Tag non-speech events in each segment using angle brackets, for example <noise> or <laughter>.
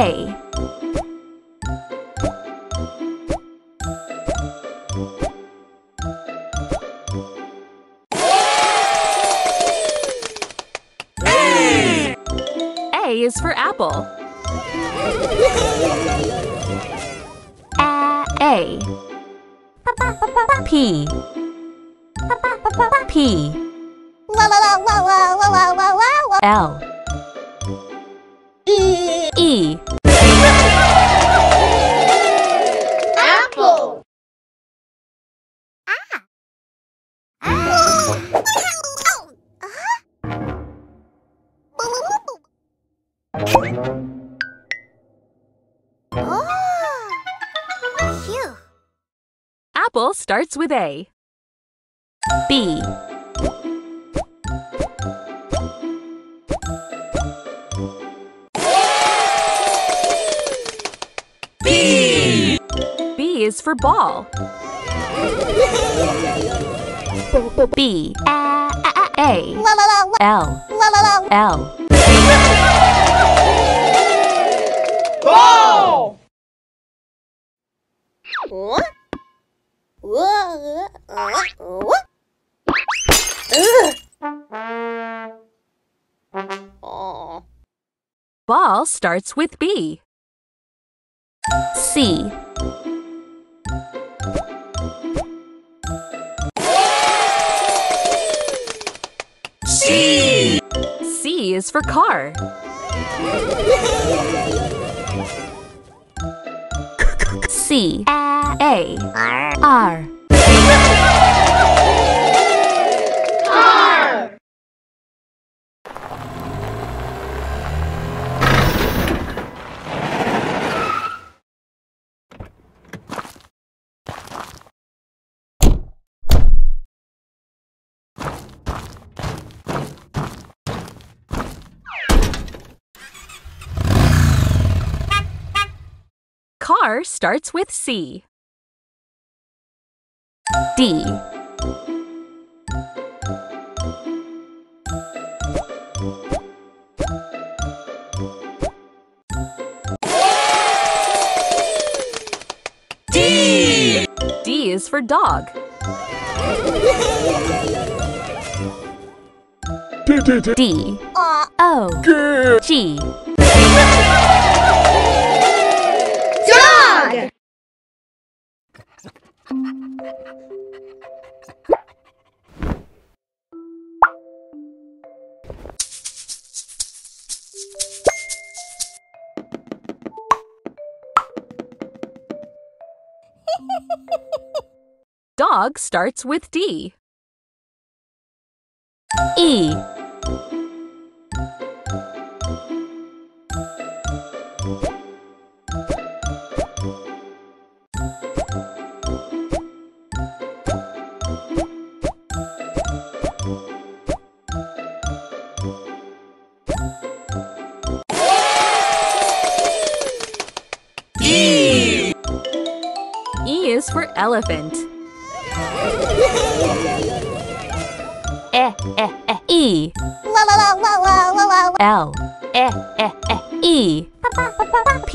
A. A is for apple. A. A. P. P. L. Oh. Phew. Apple starts with A. B. B. B is for ball. B. A. A. La L. la la la. L. Ball. What? Whoa. What? Ugh. Ball starts with B. C. C. C is for car. <laughs> C. A. R. Car. Car starts with C. D. D. D is for dog. D. Uh, O. G. Dog starts with D. E. E. E is for elephant. Eh, eh, eh, e, e, e, E. la la la la la la la. L. E, e, e, E. P.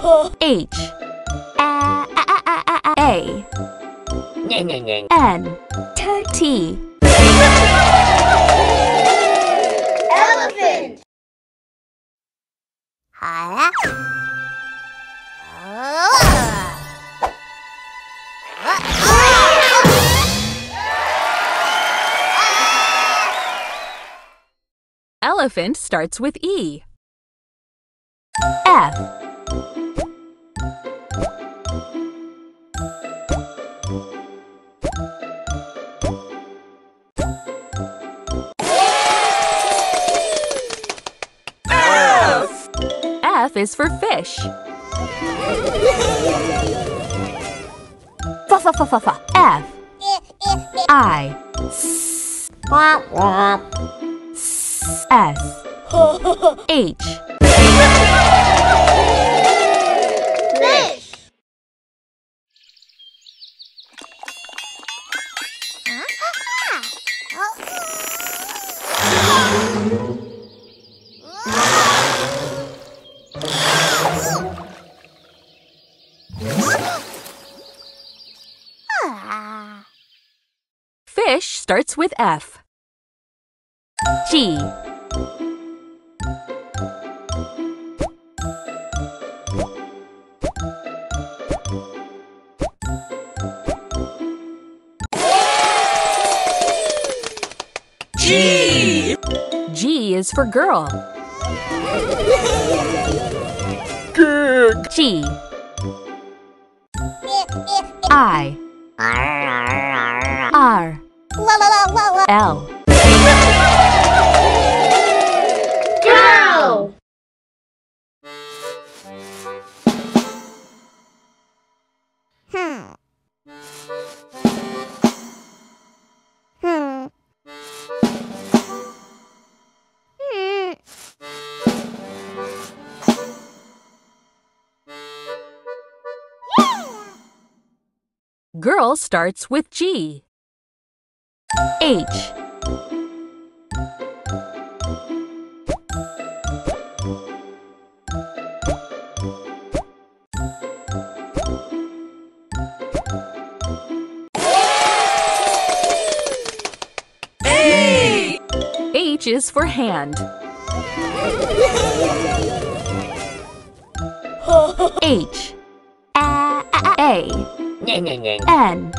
H. A, a, a, a, a, A. N. T. T. Elephant. Ah. Elephant starts with E. F. F. F is for fish. F, f, f, f, f. I. S. H. Fish Fish starts with F. G. is for girl. G. I. Girl starts with G. H. A. H is for hand. H. A. A. N.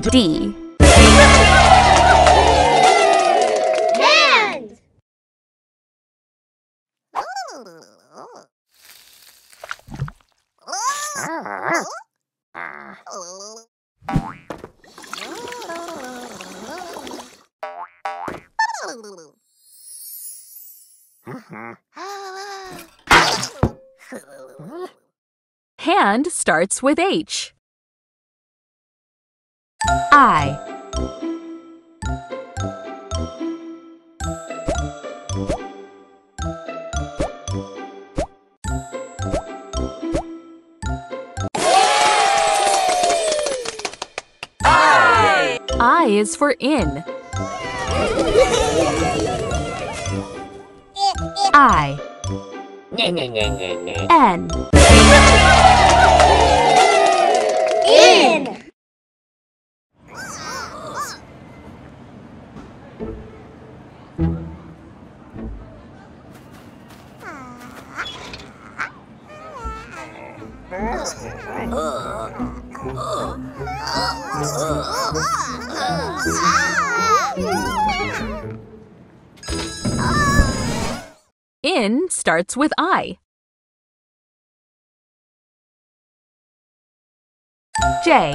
D. Hand. Hand starts with H. I. I. I is for in. I. N. In starts with I. J.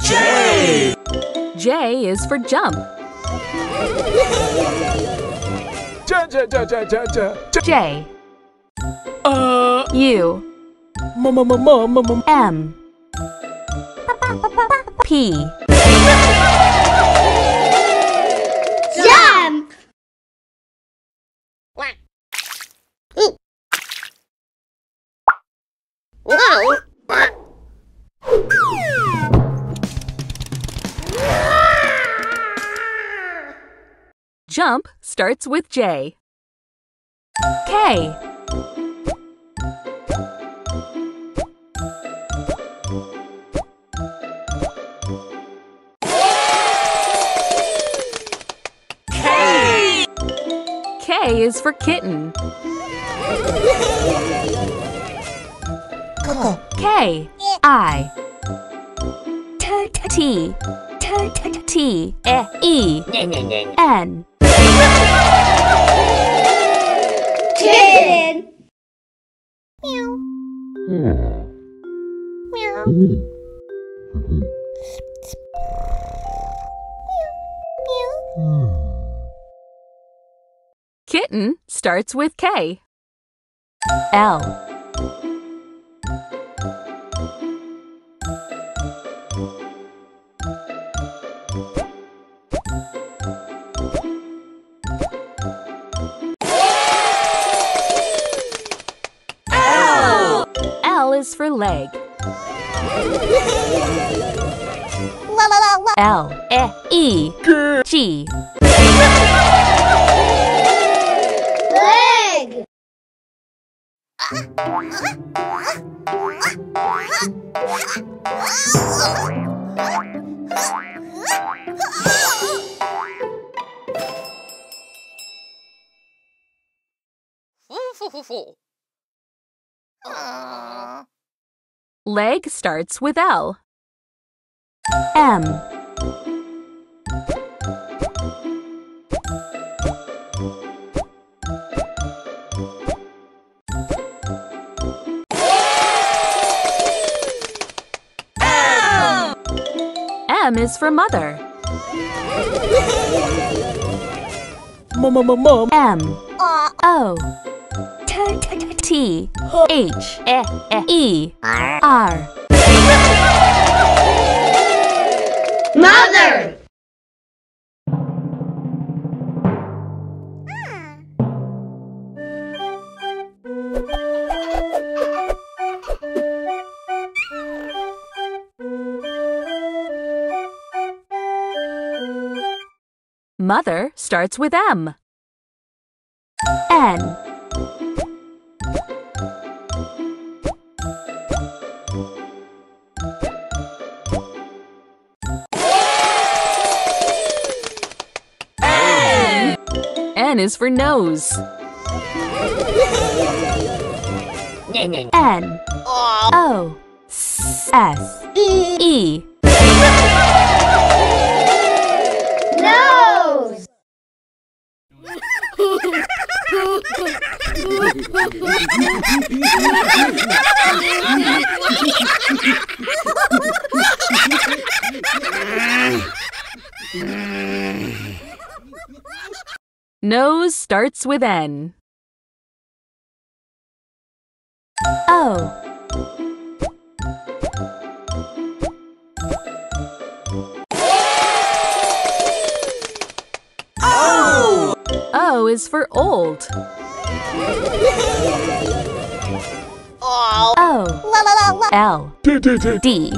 J. J is for jump. <laughs> J. Uh, U. M. P. Jump. Quack. Jump starts with J. K. K. K is for kitten. K. I. T. T. E. N. Meow. Kitten starts with K. L. L. L is for leg. La L E G Leg. Leg starts with L. M M is for mother. Mama, mama, mom. M uh. O T H E R Mother. Mother starts with M. N N. Is for nose. N. O. S. E Nose starts with N. O O is for old. O L T, T, T. D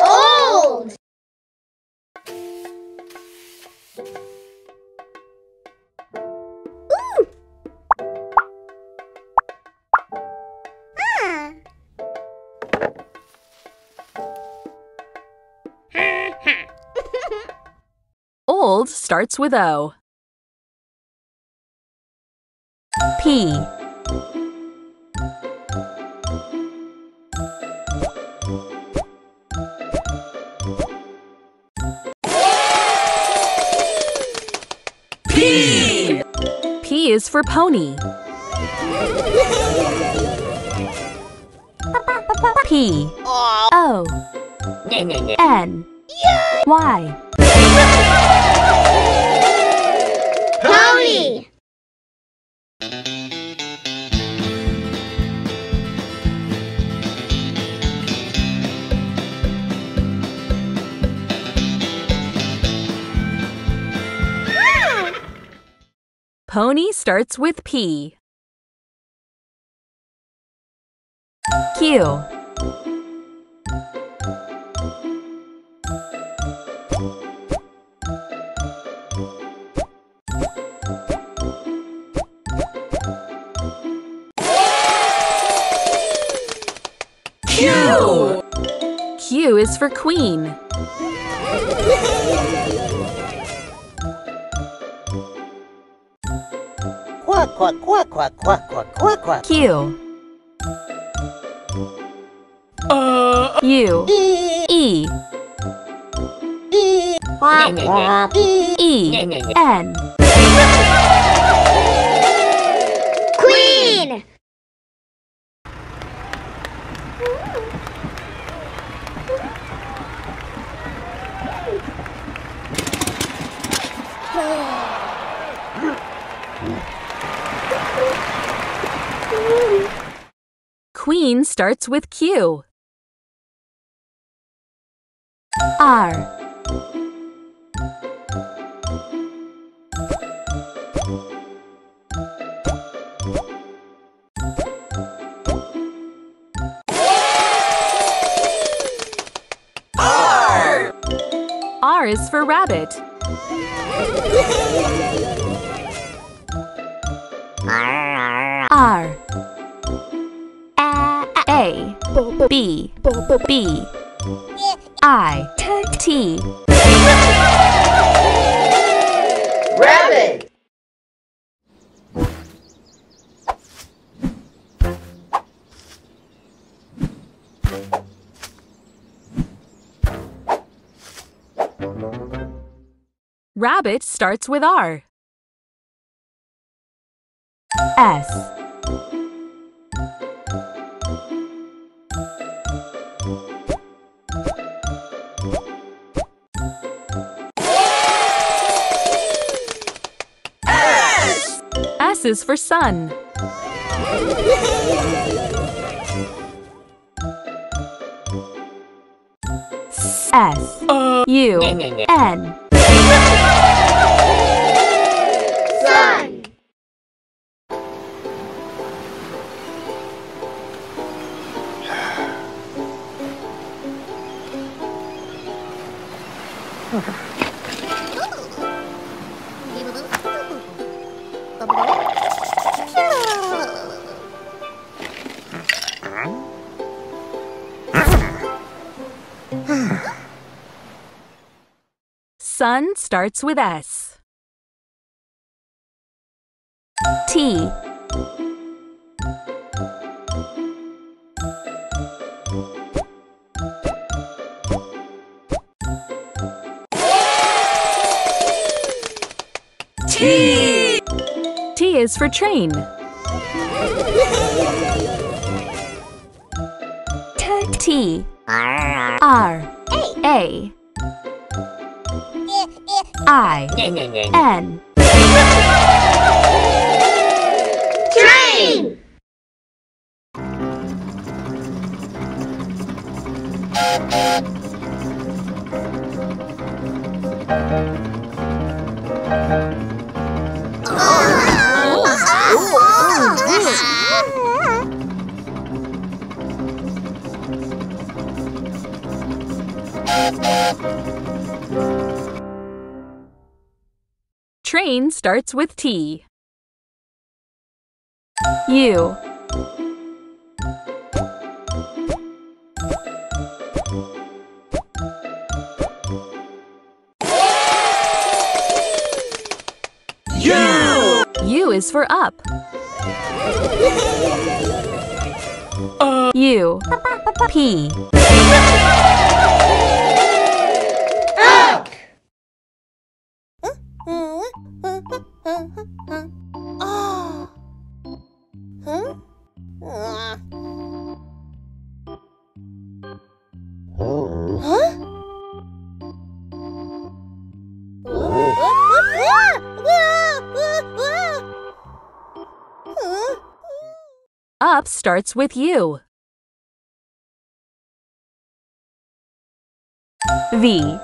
Old. Old starts with O. P. P. P is for pony. P. O. N. Y Pony starts with P. Q Q. Q is for Queen. <laughs> Quack, quack, quack, quack, quack, quack, quack, quack. Q. Uh, U. E. Quack, quack. E. N Queen starts with Q. R R, R is for rabbit. R. B. B. I. T. Rabbit! Rabbit starts with R. S Is for sun. S U N <sighs> Sun starts with S. T T. T is for train. <laughs> T R A I N Train. Train starts with T. U U. U is for up. U P starts with you. V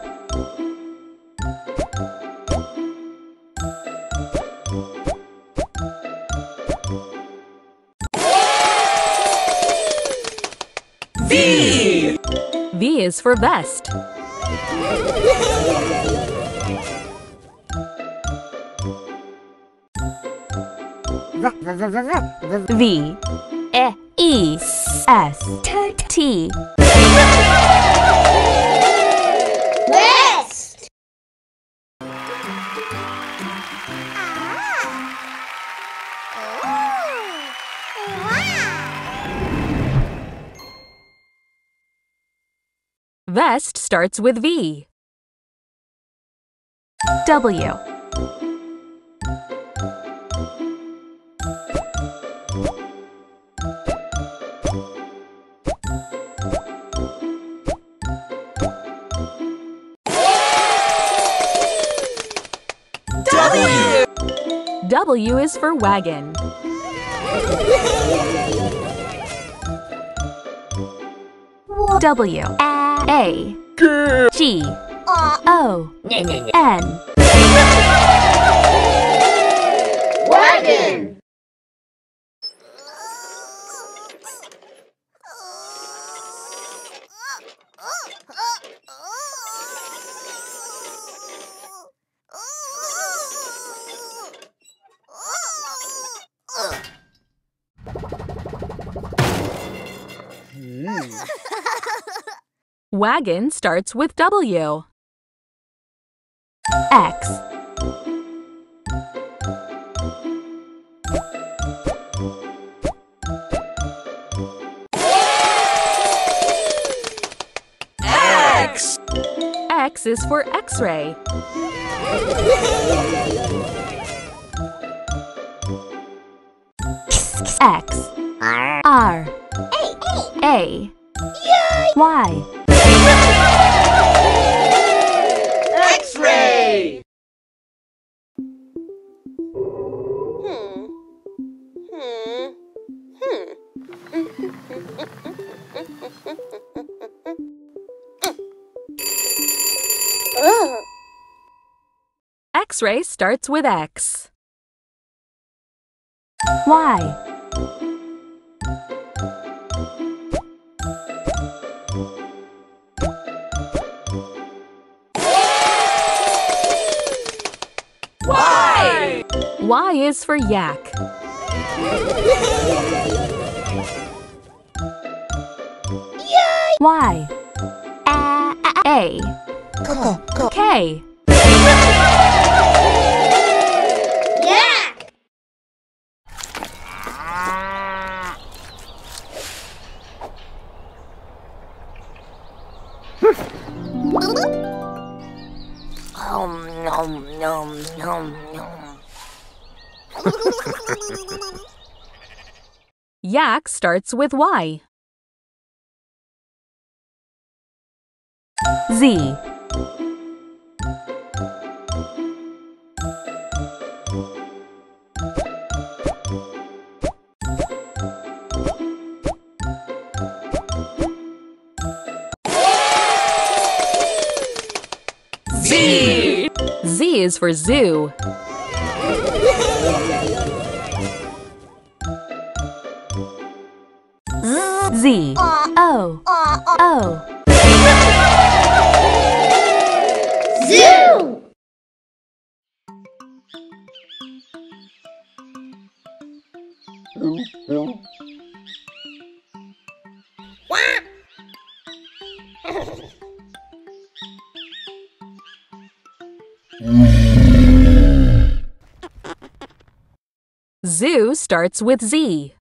V V is for vest. V S T. Vest starts with V. W. W is for wagon. W A G O N Wagon starts with W. X. X. X is for X-ray. X. X-ray starts with X. Y. Y. Y is for yak. Y. A. A. Go, go. K. <laughs> Yak starts with Y. Z. Z. Is for zoo. <laughs> Z. Uh, o. Uh, uh, o. starts with Z.